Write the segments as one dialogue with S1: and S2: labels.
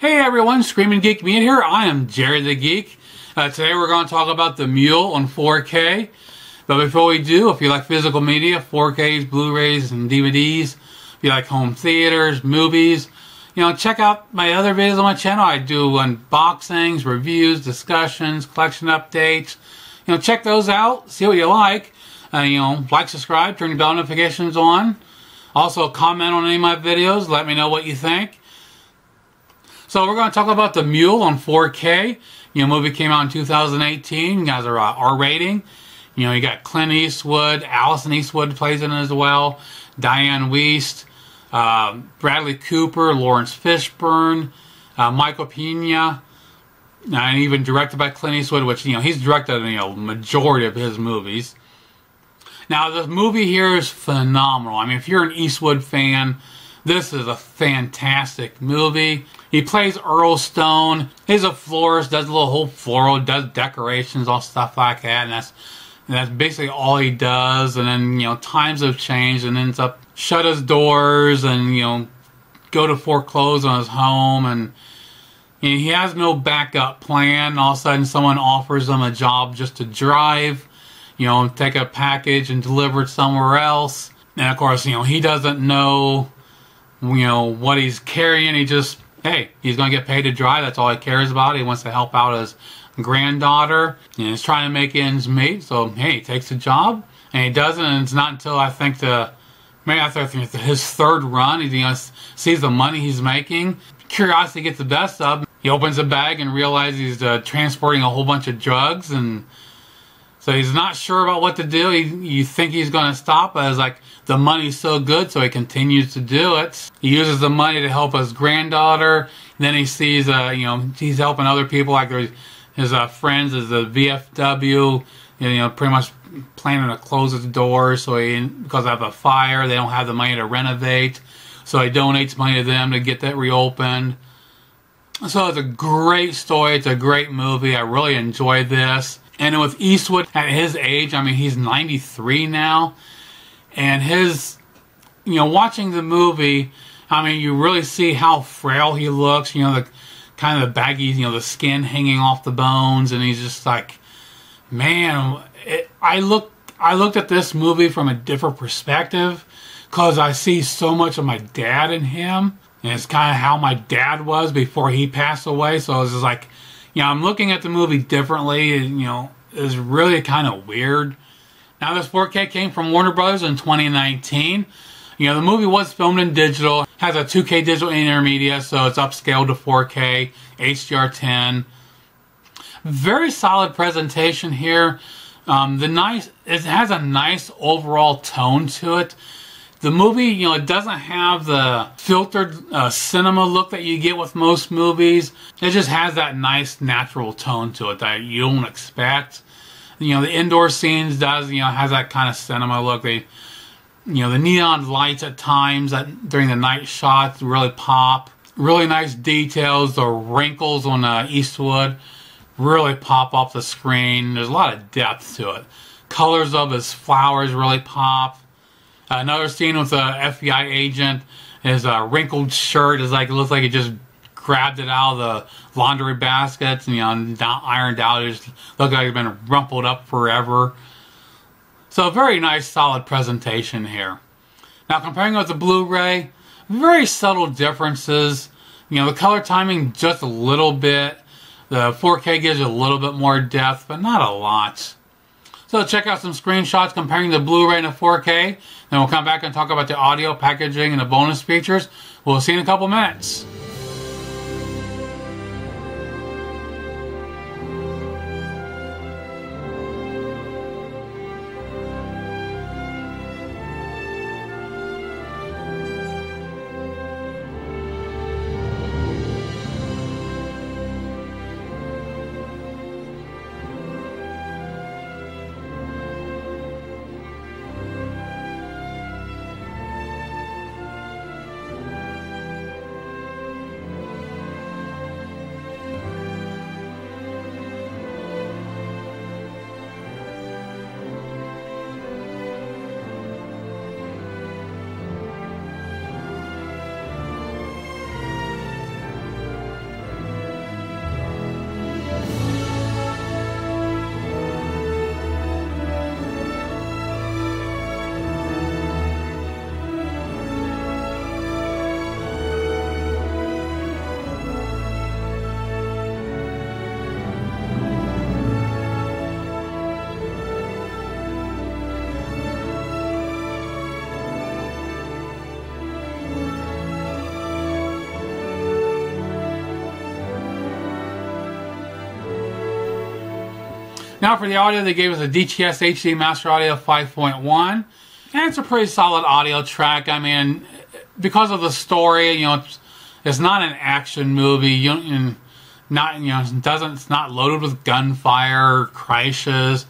S1: Hey everyone, Screaming Geek Media here. I am Jerry the Geek. Uh, today we're going to talk about the Mule on 4K. But before we do, if you like physical media, 4Ks, Blu-rays, and DVDs, if you like home theaters, movies, you know, check out my other videos on my channel. I do unboxings, reviews, discussions, collection updates. You know, check those out, see what you like. Uh, you know, like, subscribe, turn your bell notifications on. Also, comment on any of my videos. Let me know what you think. So we're going to talk about The Mule on 4K. You know, movie came out in 2018. You guys are uh, R rating. You know, you got Clint Eastwood, Alison Eastwood plays in it as well, Dianne Wiest, uh, Bradley Cooper, Laurence Fishburne, uh, Michael Pena, and even directed by Clint Eastwood, which you know he's directed you know majority of his movies. Now the movie here is phenomenal. I mean, if you're an Eastwood fan, this is a fantastic movie. He plays Earl Stone. He's a florist, does a little whole floral, does decorations, all stuff like that, and that's and that's basically all he does. And then you know times have changed, and ends up shut his doors and you know go to foreclose on his home, and you know, he has no backup plan. All of a sudden, someone offers him a job just to drive, you know, take a package and deliver it somewhere else. And of course, you know, he doesn't know, you know, what he's carrying. He just hey, he's going to get paid to drive. That's all he cares about. He wants to help out his granddaughter. And he's trying to make ends meet. So, hey, he takes a job. And he doesn't. And it's not until I think the, maybe after think his third run, he you know, sees the money he's making. Curiosity gets the best of him. He opens a bag and realizes he's uh, transporting a whole bunch of drugs and so he's not sure about what to do. He, you think he's going to stop, it's like the money's so good, so he continues to do it. He uses the money to help his granddaughter. Then he sees, uh, you know, he's helping other people, like his uh, friends as the VFW, you know, pretty much planning to close his doors. So he, because of a fire, they don't have the money to renovate. So he donates money to them to get that reopened. So it's a great story. It's a great movie. I really enjoyed this. And with Eastwood at his age, I mean, he's 93 now. And his, you know, watching the movie, I mean, you really see how frail he looks. You know, the kind of the baggy, you know, the skin hanging off the bones. And he's just like, man, it, I look, I looked at this movie from a different perspective because I see so much of my dad in him. And it's kind of how my dad was before he passed away. So it's just like, you know, I'm looking at the movie differently. And, you know, it's really kind of weird. Now, this 4K came from Warner Brothers in 2019. You know, the movie was filmed in digital, has a 2K digital intermedia, so it's upscaled to 4K, HDR10. Very solid presentation here. Um, the nice, it has a nice overall tone to it the movie, you know, it doesn't have the filtered uh, cinema look that you get with most movies. It just has that nice natural tone to it that you don't expect. You know, the indoor scenes does, you know, has that kind of cinema look. They, you know, the neon lights at times that during the night shots really pop. Really nice details. The wrinkles on uh, Eastwood really pop off the screen. There's a lot of depth to it. Colors of his flowers really pop Another scene with a FBI agent. His uh, wrinkled shirt is like it looks like he just grabbed it out of the laundry baskets and you know ironed out. It just looked like it's been rumpled up forever. So a very nice, solid presentation here. Now comparing it with the Blu-ray, very subtle differences. You know the color timing just a little bit. The 4K gives you a little bit more depth, but not a lot. So check out some screenshots comparing the Blu-ray and the 4K. Then we'll come back and talk about the audio, packaging, and the bonus features. We'll see you in a couple minutes. Now for the audio, they gave us a DTS HD Master Audio 5.1. And it's a pretty solid audio track. I mean, because of the story, you know, it's, it's not an action movie. You not you know, it doesn't it's not loaded with gunfire crashes.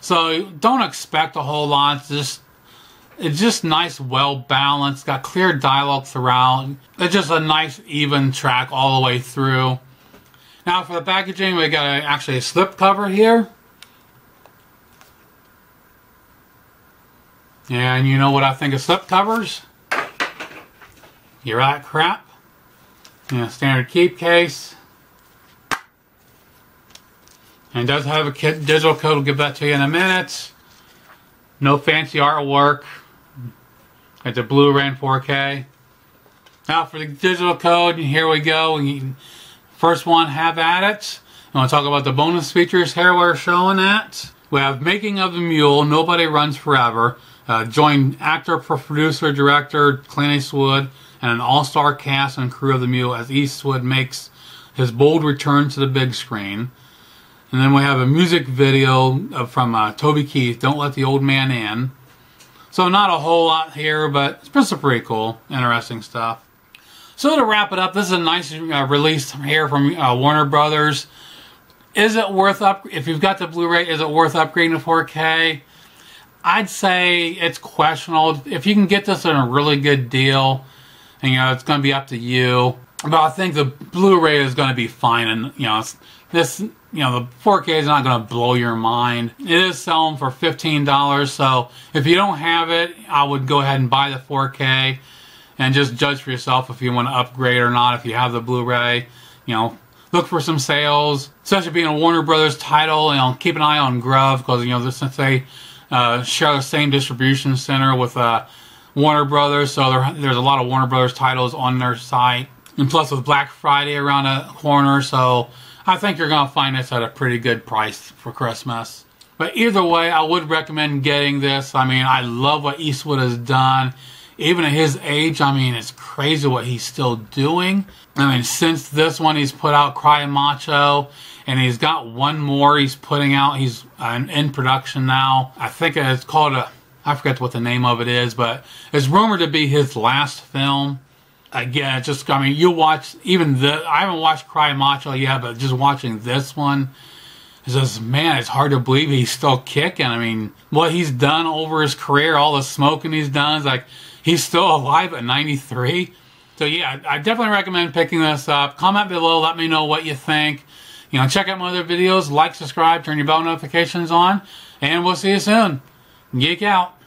S1: So don't expect a whole lot. It's just it's just nice, well balanced, got clear dialogue throughout. It's just a nice, even track all the way through. Now for the packaging, we got a, actually a slip cover here. And you know what I think of slip covers? You're right, crap. Yeah, standard keep case. And does have a digital code. We'll give that to you in a minute. No fancy artwork. It's a Blu-ray and 4K. Now for the digital code, here we go. First one, have at it. I want to talk about the bonus features here we're showing that. We have Making of the Mule, Nobody Runs Forever. Uh, join actor, producer, director Clint Eastwood and an all-star cast and crew of the Mule as Eastwood makes his bold return to the big screen. And then we have a music video from uh, Toby Keith, Don't Let the Old Man In. So not a whole lot here, but it's some pretty cool, interesting stuff. So to wrap it up, this is a nice uh, release here from uh, Warner Brothers. Is it worth up? If you've got the Blu-ray, is it worth upgrading to 4K? I'd say it's questionable. If you can get this on a really good deal, and, you know, it's going to be up to you. But I think the Blu-ray is going to be fine, and you know, this, you know, the 4K is not going to blow your mind. It is selling for $15, so if you don't have it, I would go ahead and buy the 4K and just judge for yourself if you want to upgrade or not. If you have the Blu-ray, you know, look for some sales. Especially being a Warner Brothers title, you know, keep an eye on GRUV because you know since they uh, share the same distribution center with uh, Warner Brothers, so there, there's a lot of Warner Brothers titles on their site. And plus with Black Friday around the corner, so I think you're going to find this at a pretty good price for Christmas. But either way, I would recommend getting this. I mean, I love what Eastwood has done. Even at his age, I mean, it's crazy what he's still doing. I mean, since this one, he's put out Cry Macho, and he's got one more he's putting out. He's uh, in production now. I think it's called a, I forget what the name of it is, but it's rumored to be his last film again, just I mean, you watch even the I haven't watched Cry Macho yet, but just watching this one, it says, man, it's hard to believe he's still kicking. I mean, what he's done over his career, all the smoking he's done, is like he's still alive at 93. So yeah, I definitely recommend picking this up. Comment below, let me know what you think. You know, check out my other videos, like, subscribe, turn your bell notifications on, and we'll see you soon. Geek out.